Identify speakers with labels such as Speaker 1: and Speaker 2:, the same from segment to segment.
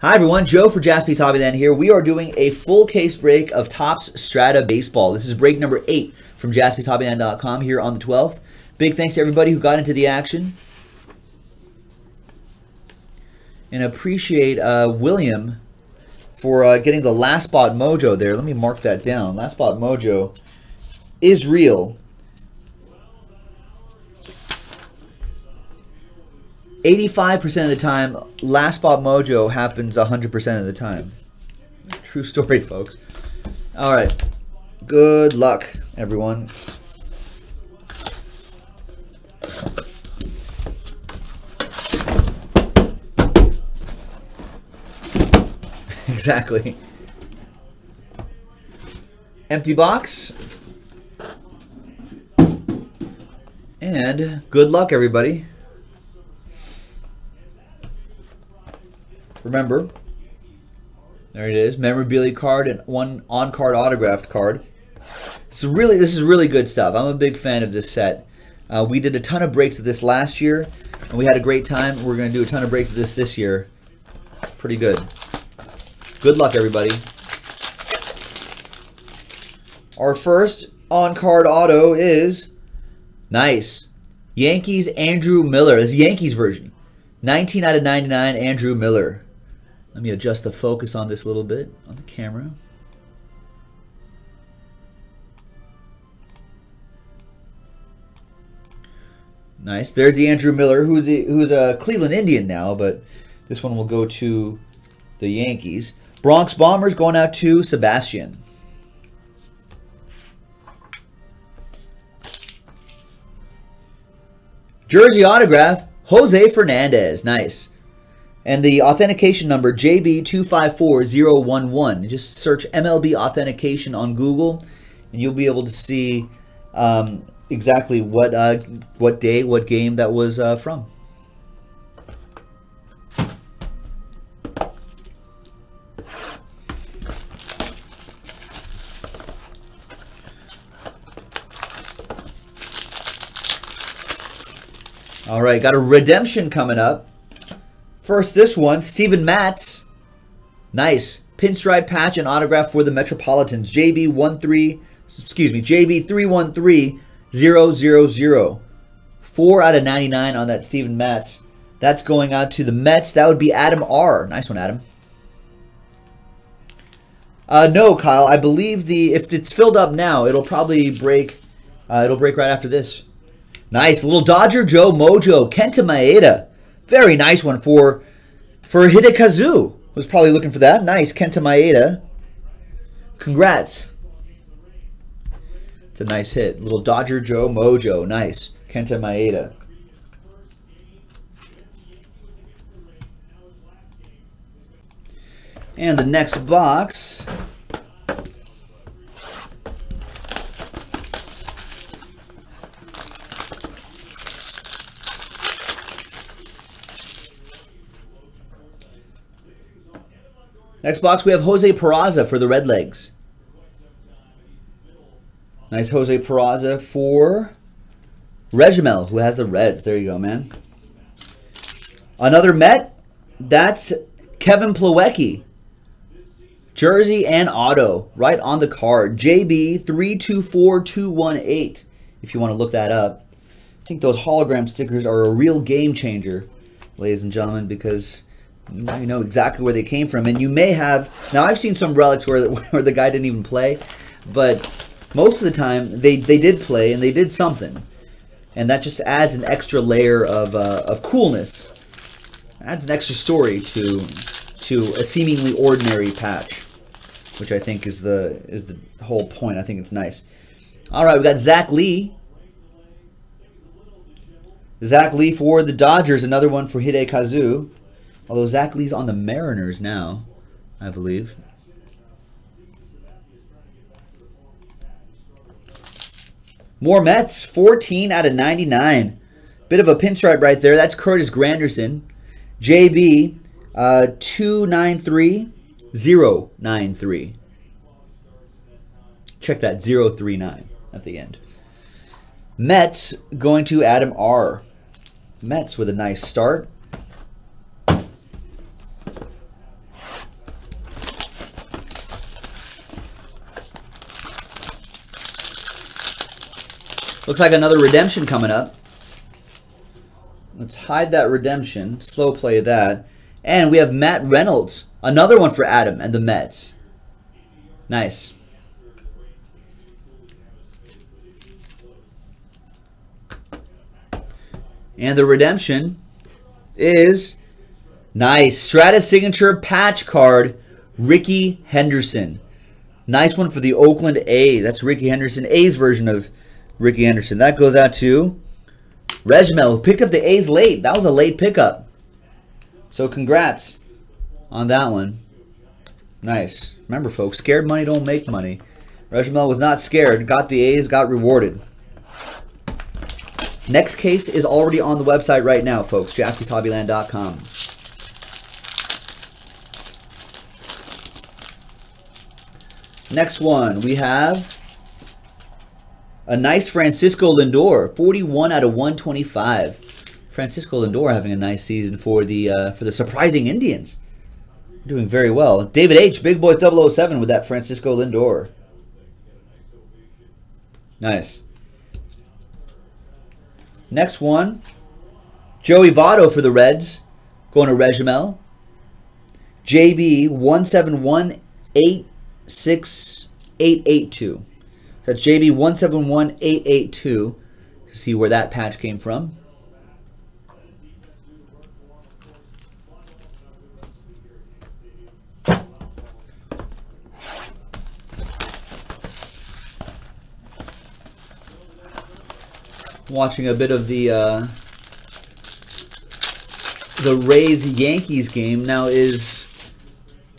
Speaker 1: Hi everyone, Joe for Jaspy's Hobbyland here. We are doing a full case break of Topps Strata Baseball. This is break number 8 from jaspyshobbyland.com here on the 12th. Big thanks to everybody who got into the action. And appreciate uh, William for uh, getting the last spot mojo there. Let me mark that down. Last spot mojo is real. 85% of the time, last spot mojo happens 100% of the time. True story, folks. All right. Good luck, everyone. exactly. Empty box. And good luck, everybody. Remember, there it is, memorabilia card and one on-card autographed card. Is really this is really good stuff. I'm a big fan of this set. Uh, we did a ton of breaks of this last year, and we had a great time. We're going to do a ton of breaks of this this year. Pretty good. Good luck, everybody. Our first on-card auto is nice. Yankees Andrew Miller. This is Yankees version. 19 out of 99, Andrew Miller. Let me adjust the focus on this a little bit on the camera. Nice. There's the Andrew Miller, who's a, who's a Cleveland Indian now, but this one will go to the Yankees. Bronx Bombers going out to Sebastian. Jersey autograph, Jose Fernandez. Nice. And the authentication number, JB254011. Just search MLB authentication on Google, and you'll be able to see um, exactly what uh, what day, what game that was uh, from. All right, got a redemption coming up. First, this one, Steven Matz. Nice. Pinstripe patch and autograph for the Metropolitans. JB13, excuse me, JB313000. 4 out of 99 on that Steven Matz. That's going out to the Mets. That would be Adam R. Nice one, Adam. Uh, no, Kyle. I believe the if it's filled up now, it'll probably break. Uh, it'll break right after this. Nice little Dodger Joe Mojo Kenta Maeda. Very nice one for for Hidekazu. Was probably looking for that. Nice, Kenta Maeda. Congrats. It's a nice hit. Little Dodger Joe Mojo. Nice. Kenta Maeda. And the next box Next box, we have Jose Peraza for the Redlegs. Nice Jose Peraza for Regimel, who has the Reds. There you go, man. Another Met. That's Kevin Plawecki. Jersey and auto, right on the card. JB324218, if you want to look that up. I think those hologram stickers are a real game changer, ladies and gentlemen, because you know exactly where they came from. And you may have, now I've seen some relics where, where the guy didn't even play, but most of the time they, they did play and they did something. And that just adds an extra layer of, uh, of coolness. Adds an extra story to to a seemingly ordinary patch, which I think is the is the whole point. I think it's nice. All right, we got Zach Lee. Zach Lee for the Dodgers, another one for Hidekazu. Although Zach Lee's on the Mariners now, I believe. More Mets, 14 out of 99. Bit of a pinstripe right there. That's Curtis Granderson. JB, uh, 293093. Check that, 039 at the end. Mets going to Adam R. Mets with a nice start. Looks like another redemption coming up. Let's hide that redemption. Slow play that. And we have Matt Reynolds. Another one for Adam and the Mets. Nice. And the redemption is nice. Stratus signature patch card, Rickey Henderson. Nice one for the Oakland A. That's Rickey Henderson. A's version of Rickey Henderson. That goes out to Regimel, who picked up the A's late. That was a late pickup. So congrats on that one. Nice. Remember, folks, scared money don't make money. Regimel was not scared. Got the A's, got rewarded. Next case is already on the website right now, folks. JaspysHobbyland.com. Next one, we have a nice Francisco Lindor, 41 out of 125. Francisco Lindor having a nice season for the uh, for the surprising Indians. Doing very well. David H, Big Boy 007 with that Francisco Lindor. Nice. Next one, Joey Votto for the Reds, going to Regimel. JB one seven one eight six eight eight two. That's JB one seven one eight eight two. To see where that patch came from. watching a bit of the uh, the Rays Yankees game. Now is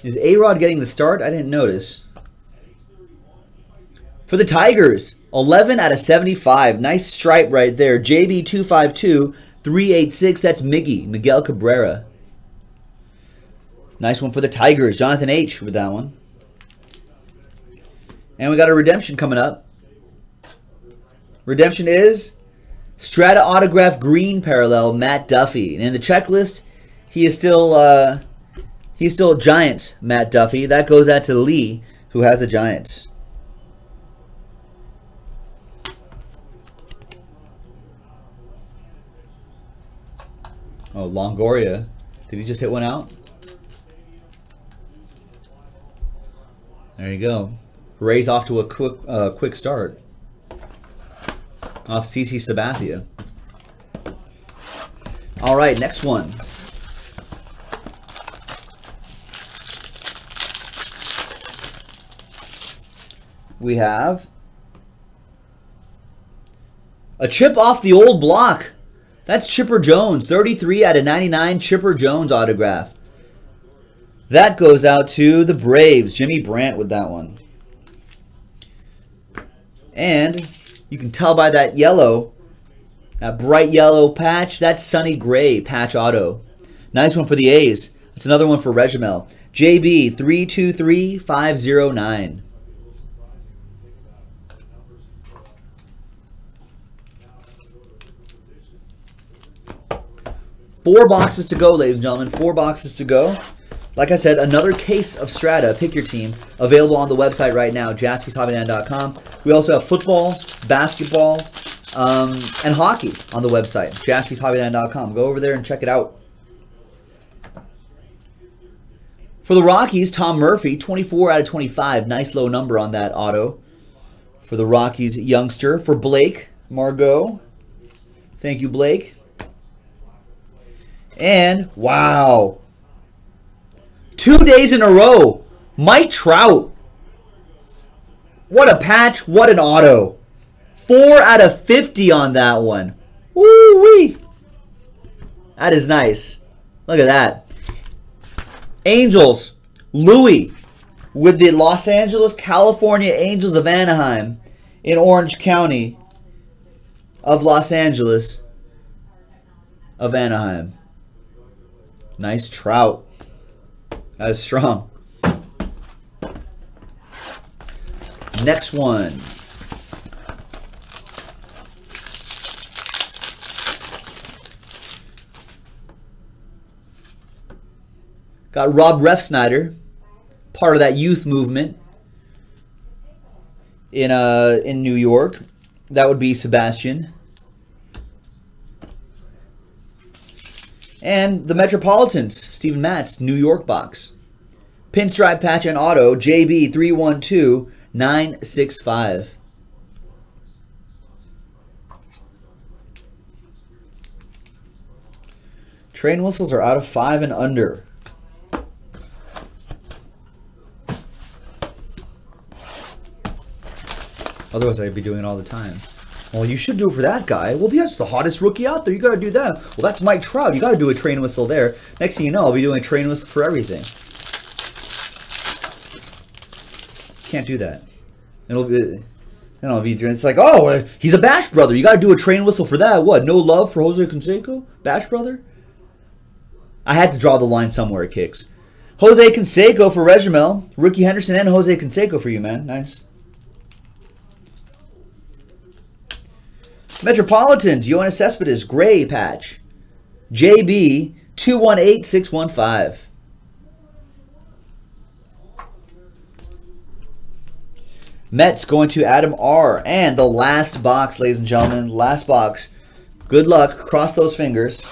Speaker 1: is A Rod getting the start? I didn't notice. For the Tigers, 11 out of 75. Nice stripe right there. JB 252 386. That's Miggy Miguel Cabrera. Nice one for the Tigers. Jonathan H with that one. And we got a redemption coming up. Redemption is Strata autograph green parallel Matt Duffy. And in the checklist, he is still uh, he's still Giants Matt Duffy. That goes out to Lee, who has the Giants. Oh, Longoria. Did he just hit one out? There you go. Rays off to a quick uh, quick start off CC Sabathia. All right, next one. We have a chip off the old block. That's Chipper Jones, 33 out of 99 Chipper Jones autograph. That goes out to the Braves, Jimmy Brandt with that one. And you can tell by that yellow, that bright yellow patch, that's Sonny Gray patch auto. Nice one for the A's. That's another one for Regimel. JB323509. Four boxes to go, ladies and gentlemen. Four boxes to go. Like I said, another case of Strata, pick your team, available on the website right now, jaspyshobbyland.com. We also have football, basketball, um, and hockey on the website, jaspyshobbyland.com. Go over there and check it out. For the Rockies, Tom Murphy, 24 out of 25. Nice low number on that auto. For the Rockies youngster. For Blake, Margot. Thank you, Blake. And, wow, Two days in a row. Mike Trout. What a patch. What an auto. Four out of 50 on that one. Woo-wee. That is nice. Look at that. Angels. Louis with the Los Angeles, California Angels of Anaheim in Orange County of Los Angeles of Anaheim. Nice trout. That is strong. Next one. Got Rob Refsnyder, part of that youth movement in uh in New York. That would be Sebastian. And the Metropolitans, Steven Matz, New York box. Pinstripe patch and auto, JB312965. Train whistles are out of five and under. Otherwise, I'd be doing it all the time. Well, you should do it for that guy. Well, that's the hottest rookie out there. You got to do that. Well, that's Mike Trout. You got to do a train whistle there. Next thing you know, I'll be doing a train whistle for everything. Can't do that. It'll be, then I'll be It's like, oh, he's a Bash brother. You got to do a train whistle for that. What? No love for Jose Canseco, Bash brother. I had to draw the line somewhere. It kicks. Jose Canseco for Regimel, Rickey Henderson, and Jose Canseco for you, man. Nice. Metropolitans, Yoenis Cespedes, gray patch. JB 218615. Mets going to Adam R. And the last box, ladies and gentlemen. Last box. Good luck. Cross those fingers.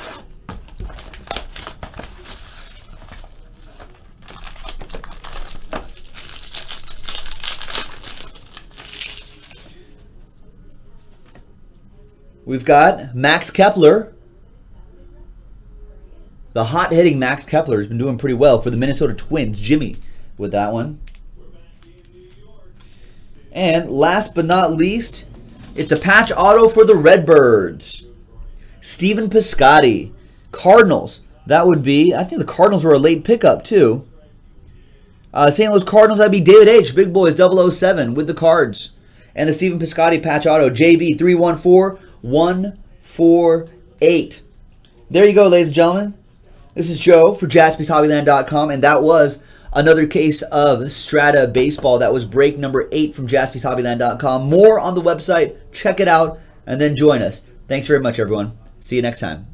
Speaker 1: We've got Max Kepler. The hot hitting Max Kepler has been doing pretty well for the Minnesota Twins. Jimmy with that one. And last but not least, it's a patch auto for the Redbirds. Stephen Piscotty. Cardinals. That would be, I think the Cardinals were a late pickup too. Uh, St. Louis Cardinals, that'd be David H. Big Boys 007 with the cards. And the Stephen Piscotty patch auto, JB314 148. There you go, ladies and gentlemen. This is Joe for jaspyshobbyland.com, and that was another case of Strata Baseball. That was break number eight from jaspyshobbyland.com. More on the website. Check it out, and then join us. Thanks very much, everyone. See you next time.